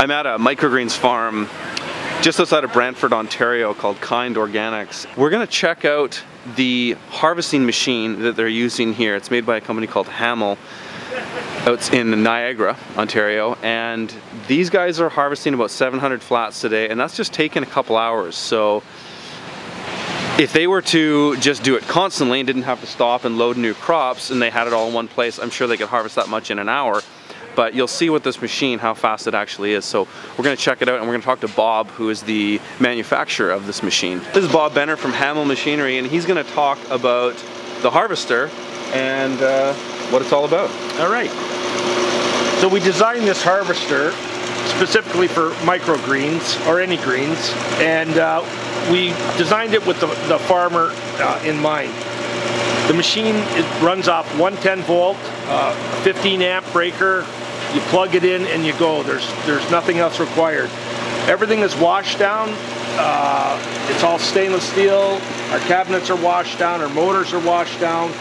I'm at a microgreens farm just outside of Brantford, Ontario called Kind Organics. We're gonna check out the harvesting machine that they're using here. It's made by a company called Hamel It's in Niagara, Ontario, and these guys are harvesting about 700 flats today, and that's just taking a couple hours. So if they were to just do it constantly and didn't have to stop and load new crops and they had it all in one place, I'm sure they could harvest that much in an hour but you'll see with this machine how fast it actually is. So we're gonna check it out and we're gonna talk to Bob, who is the manufacturer of this machine. This is Bob Benner from Hamel Machinery and he's gonna talk about the harvester and uh, what it's all about. All right. So we designed this harvester specifically for microgreens or any greens and uh, we designed it with the, the farmer uh, in mind. The machine it runs off 110 volt, uh, 15 amp breaker, you plug it in and you go. There's, there's nothing else required. Everything is washed down. Uh, it's all stainless steel. Our cabinets are washed down. Our motors are washed down.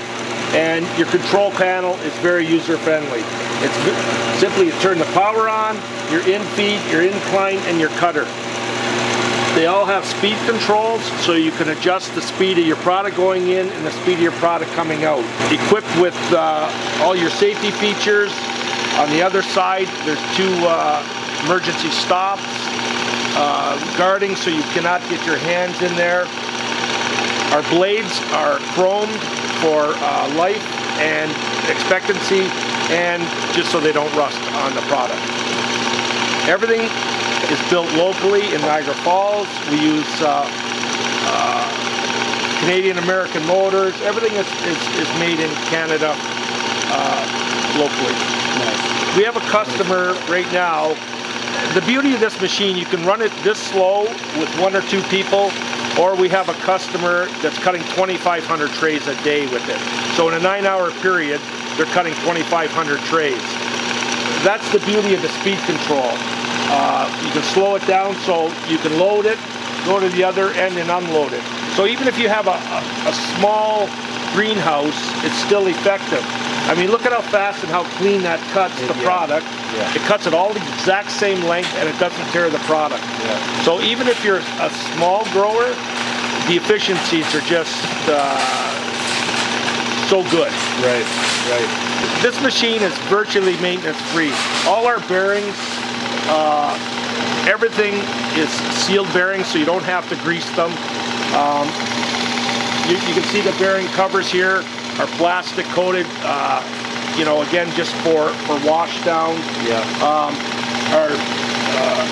And your control panel is very user friendly. It's simply you turn the power on, your in feed, your incline, and your cutter. They all have speed controls so you can adjust the speed of your product going in and the speed of your product coming out. Equipped with uh, all your safety features, on the other side, there's two uh, emergency stops, uh, guarding so you cannot get your hands in there. Our blades are chromed for uh, life and expectancy and just so they don't rust on the product. Everything is built locally in Niagara Falls. We use uh, uh, Canadian American motors. Everything is, is, is made in Canada uh, locally. Nice. We have a customer right now. The beauty of this machine, you can run it this slow with one or two people, or we have a customer that's cutting 2,500 trays a day with it. So in a nine hour period, they're cutting 2,500 trays. That's the beauty of the speed control. Uh, you can slow it down so you can load it, go to the other end and unload it. So even if you have a, a, a small greenhouse, it's still effective. I mean, look at how fast and how clean that cuts the yeah. product. Yeah. It cuts it all the exact same length and it doesn't tear the product. Yeah. So even if you're a small grower, the efficiencies are just uh, so good. Right, right. This machine is virtually maintenance free. All our bearings, uh, everything is sealed bearings so you don't have to grease them. Um, you, you, can see the bearing covers here are plastic coated, uh, you know, again, just for, for wash down. Yeah. Um, our uh,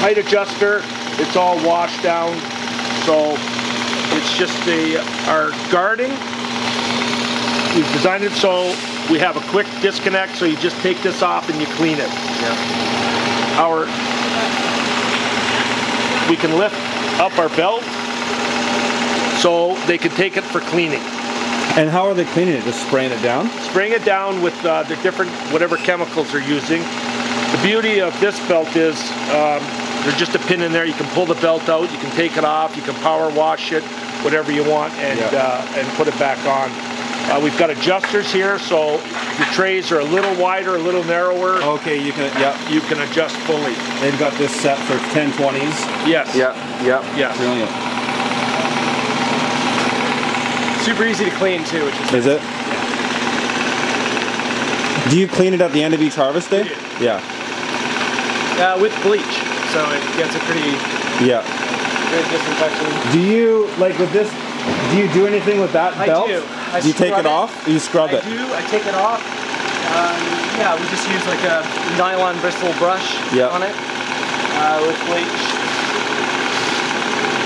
height adjuster, it's all washed down. So it's just the, our guarding, we've designed it so we have a quick disconnect, so you just take this off and you clean it. Yeah. Our, we can lift up our belt so they can take it for cleaning. And how are they cleaning it? Just spraying it down? Spraying it down with uh, the different, whatever chemicals they're using. The beauty of this belt is um, there's just a pin in there. You can pull the belt out, you can take it off, you can power wash it, whatever you want, and, yeah. uh, and put it back on. Uh, we've got adjusters here, so the trays are a little wider, a little narrower. Okay, you can, yeah. You can adjust fully. They've got this set for 1020s. Yes. Yeah, yeah. Yeah. Brilliant. Super easy to clean too, which is Is it? Do you clean it at the end of each harvest day? Yeah. Uh, with bleach, so it gets a pretty yeah good disinfection. Do you like with this? Do you do anything with that I belt? do. I do you take it, it, off? You scrub I it? I do. I take it off. Um, yeah, we just use like a nylon bristle brush yep. on it uh, with bleach.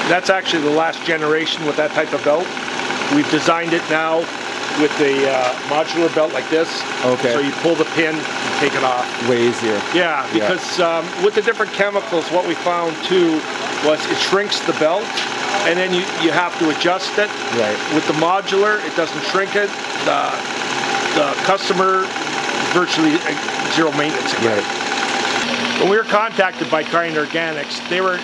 That's actually the last generation with that type of belt. We've designed it now with the uh, modular belt like this. Okay. So you pull the pin and take it off. Way easier. Yeah, because yeah. Um, with the different chemicals, what we found too was it shrinks the belt and then you, you have to adjust it. Right. With the modular, it doesn't shrink it. The, the customer virtually uh, zero maintenance again. Right. When we were contacted by Kind Organics, they were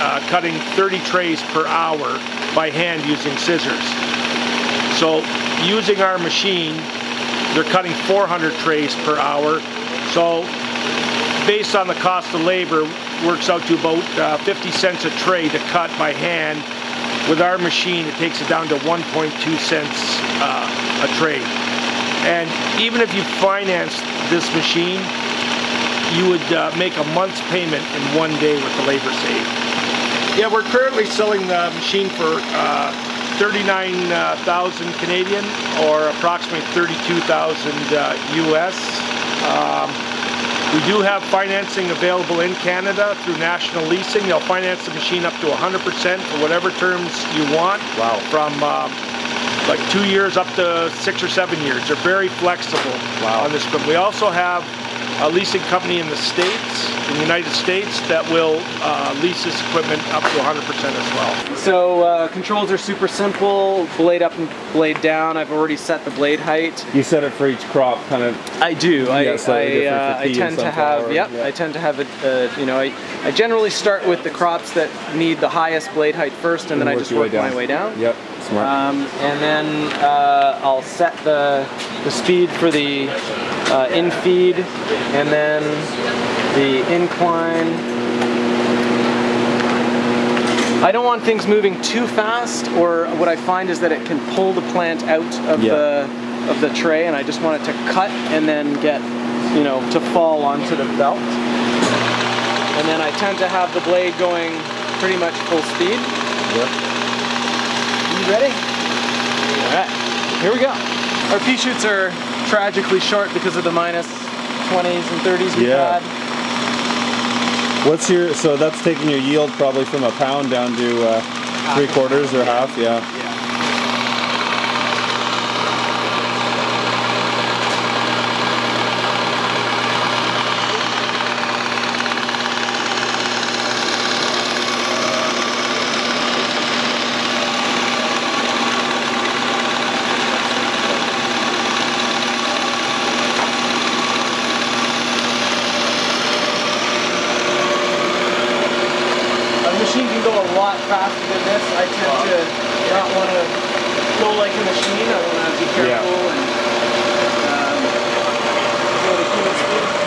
uh, cutting 30 trays per hour by hand using scissors. So using our machine, they're cutting 400 trays per hour. So based on the cost of labor, works out to about uh, 50 cents a tray to cut by hand. With our machine, it takes it down to 1.2 cents uh, a tray. And even if you financed this machine, you would uh, make a month's payment in one day with the labor saved. Yeah, we're currently selling the machine for uh, 39,000 Canadian or approximately 32,000 US. Uh, um, we do have financing available in Canada through National Leasing. They'll finance the machine up to 100% for whatever terms you want. Wow. From um, like two years up to six or seven years. They're very flexible wow. on this. But we also have a leasing company in the States, in the United States, that will uh, lease this equipment up to 100% as well. So uh, controls are super simple, blade up and blade down. I've already set the blade height. You set it for each crop, kind of. I do. I, I, uh, I tend to have, yep, yeah. I tend to have a, you know, I, I generally start with the crops that need the highest blade height first, and, and then I just work way my way down. Yep. Smart. Um, and then uh, I'll set the, the speed for the uh, in feed and then the incline. I don't want things moving too fast or what I find is that it can pull the plant out of yeah. the of the tray and I just want it to cut and then get you know to fall onto the belt and then I tend to have the blade going pretty much full speed. Yep. You ready? All right, here we go. Our pea shoots are tragically short because of the minus 20s and 30s we've yeah. had. What's your, so that's taking your yield probably from a pound down to uh, three quarters or half, yeah. Yeah. lot faster than this. I tend to not want to go like a machine. I want to be careful yeah. and um, go to human speed.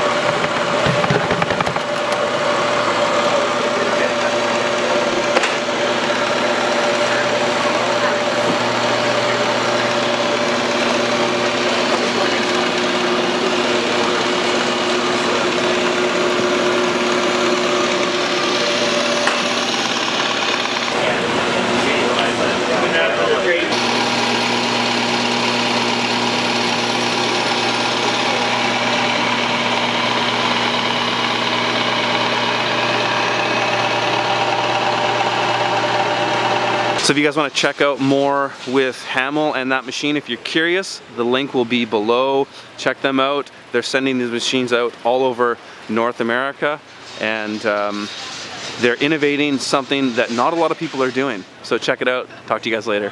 So if you guys want to check out more with Hamel and that machine, if you're curious, the link will be below. Check them out. They're sending these machines out all over North America and um, they're innovating something that not a lot of people are doing. So check it out. Talk to you guys later.